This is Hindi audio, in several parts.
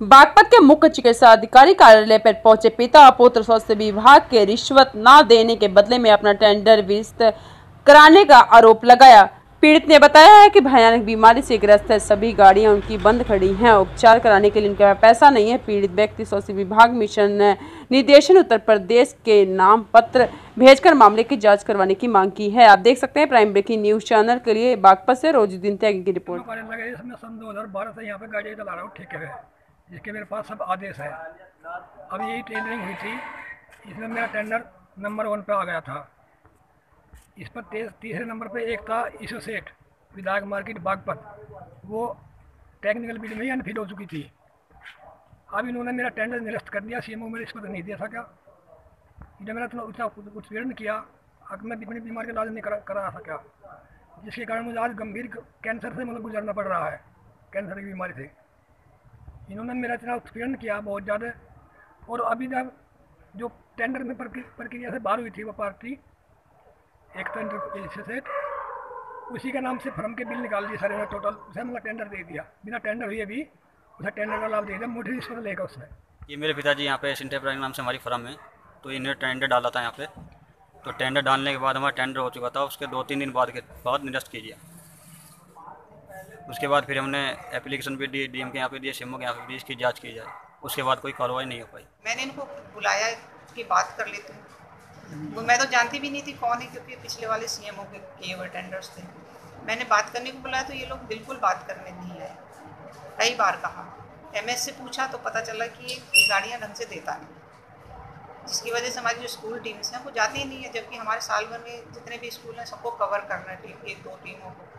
बागपत के मुख्य चिकित्सा अधिकारी कार्यालय पर पहुँचे पिता और पुत्र स्वास्थ्य विभाग के रिश्वत न देने के बदले में अपना टेंडर विस्त कराने का आरोप लगाया। पीड़ित ने बताया है कि भयानक बीमारी से ग्रस्त है। सभी गाड़ियाँ उनकी बंद खड़ी हैं। उपचार कराने के लिए उनके पास पैसा नहीं है। पीड़ित व्यक्ति स्वास्थ्य विभाग मिशन निर्देशन उत्तर प्रदेश के नाम पत्र भेजकर मामले की जाँच करवाने की मांग की है। आप देख सकते हैं प्राइम ब्रेकिंग न्यूज़ चैनल के लिए बागपत से रोजुद्दीन त्यागी की रिपोर्ट। लगे इसमें सन 2012 से यहाँ पे गाड़ी चला रहा ठेके पे जिसके मेरे पास सब आदेश है। अब यही टेंडरिंग हुई थी, इसमें मेरा टेंडर नंबर वन पे आ गया था। इस पर तीसरे नंबर पे एक था ईशो सेठ विधायक मार्केट बागपत। वो टेक्निकल बिल में ही अनफिल हो चुकी थी। अब इन्होंने मेरा टेंडर निरस्त कर दिया सी एम मेरे इसको तो नहीं दिया था क्या? जब मैंने इतना उतना उत्पीड़न किया। अब मैं अपनी बीमारी का इलाज नहीं करा करा सका जिसके कारण मुझे आज गंभीर कैंसर से मतलब गुजरना पड़ रहा है। कैंसर की बीमारी से इन्होंने मेरा इतना उत्पीड़न किया बहुत ज़्यादा। और अभी जब जो टेंडर में प्रक्रिया से बाहर हुई थी वो पार्टी, एक टेंडर से, उसी के नाम से फर्म के बिल निकाल दिए सारे टोटल उसे मतलब टेंडर दे दिया। बिना टेंडर हुए भी उसे टेंडर का लाभ दे दिया इस पर लेगा उसने। ये मेरे पिताजी यहाँ पे सिंटेप्राइम नाम से हमारी फर्म है तो इन्होंने टेंडर डाला था यहाँ पे। तो टेंडर डालने के बाद हमारा टेंडर हो चुका था, उसके दो तीन दिन बाद के, बाद निरस्त कीजिए। उसके बाद फिर हमने एप्लीकेशन भी डी डीएम के यहाँ पे दिए सीएमओ के यहाँ पे दी, इसकी जाँच की जाए। उसके बाद कोई कार्रवाई नहीं हो पाई। मैंने इनको बुलाया कि बात कर लेती हूँ। मैं तो जानती भी नहीं थी कौन है, क्योंकि पिछले वाले सी एम ओ के किए हुए टेंडर्स थे। मैंने बात करने को बुलाया तो ये लोग बिल्कुल बात करने नहीं आए। कई बार कहा। एम से पूछा तो पता चला कि ये गाड़ियाँ ढंग से देता नहीं। जिसकी वजह से हमारी जो स्कूल टीम्स हैं, वो जाती ही नहीं है, जबकि हमारे साल भर में जितने भी स्कूल हैं, सबको कवर करना है टीम एक, दो टीमों को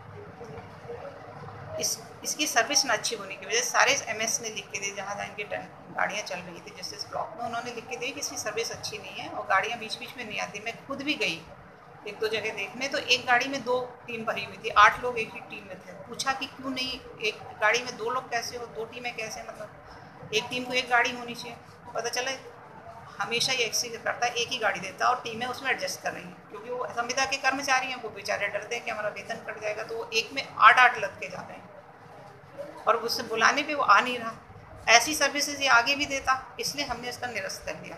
इस, इसकी सर्विस ना अच्छी होने की वजह से सारे एमएस ने लिख के दिए, जहाँ जहाँ इनकी गाड़ियाँ चल रही थी, जैसे इस ब्लॉक में उन्होंने लिख के दी कि इसकी सर्विस अच्छी नहीं है और गाड़ियाँ बीच बीच में नहीं आती। मैं खुद भी गई, एक दो जगह देखने तो एक गाड़ी में दो टीम भरी हुई थी, आठ लोग एक ही टीम में थे। पूछा कि क्यों नहीं, एक गाड़ी में दो लोग कैसे हो, दो टीमें कैसे मतलब एक टीम को एक गाड़ी होनी चाहिए। पता चले हमेशा ये एक्सी करता है, एक ही गाड़ी देता है और टीमें उसमें एडजस्ट कर रही हैं। क्योंकि वो संविदा के कर्मचारी हैं, वो बेचारे डरते हैं कि हमारा वेतन कट जाएगा तो वो एक में आठ आठ लग के जा रहे हैं। और उससे बुलाने पर वो आ नहीं रहा। ऐसी सर्विसेज़ ये आगे भी देता, इसलिए हमने इसका निरस्त कर दिया।